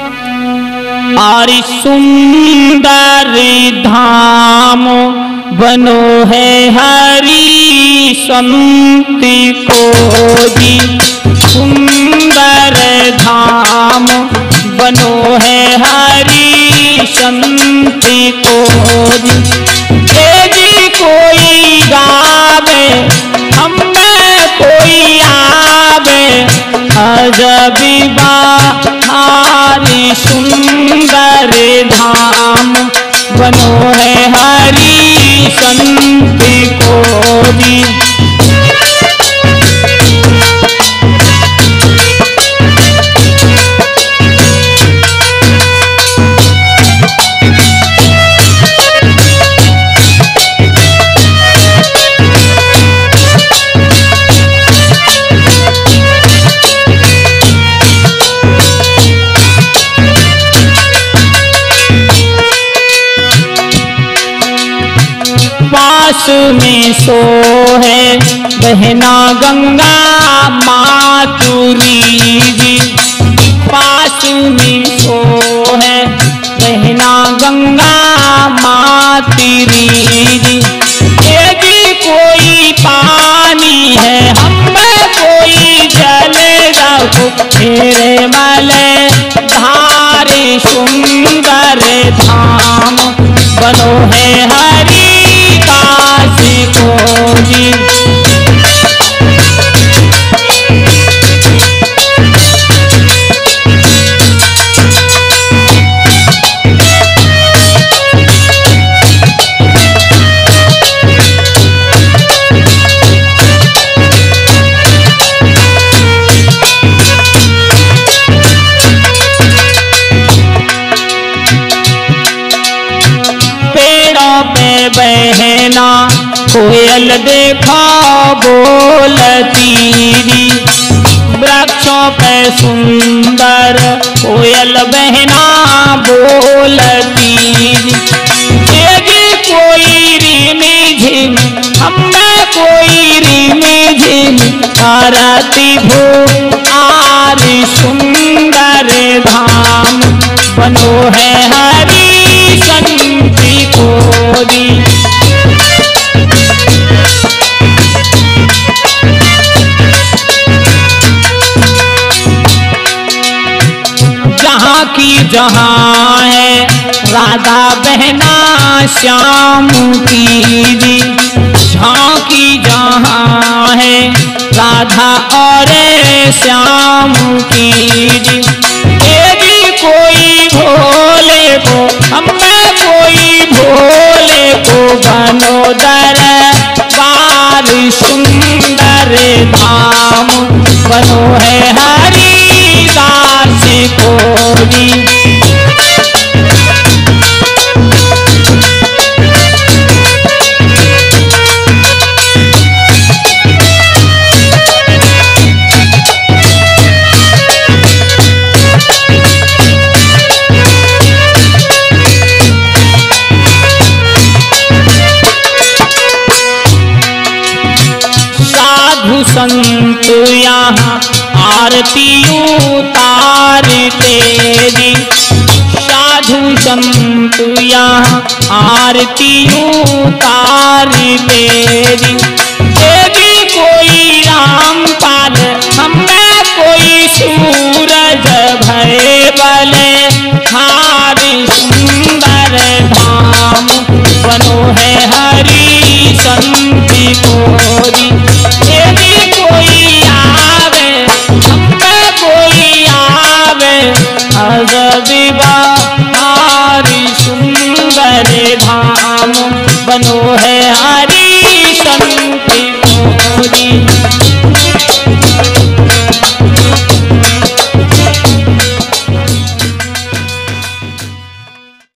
आरि सुंदर धाम बनो है हरी संति को जी सुंदर धाम बनो है हरी संति को जी जी कोई गावे, हम में कोई आवे, अजबी हारी सुंदर धाम बनो है हरी संत को दी में सो है। बहना गंगा, मातुरी जी पास में सो है। बहना गंगा, मातुरी जी ये भी कोई पानी है, हम में कोई जलेगा मेरे मले धारे सुंदर धाम, बनो है हरी कोयल देखा बोलती वृक्षों पे सुंदर कोयल बहना बोलती तेरी कोई रिमी झिम हमें कोई रिमी झिम आरती भू आरी सुंदर धाम। बनो है की जहाँ है। राधा बहना श्याम की जी। की जहाँ है। राधा और श्याम की जी। तेरी कोई भोले को, हमें कोई भोले को बनो दर। बार सुंदर धाम बनो है हरी संत यहाँ आरती उतारते जी साधु संत यहाँ आरती उतारते जी देवी कोई राम पाल हमें कोई सूरज भय बले। बनो है।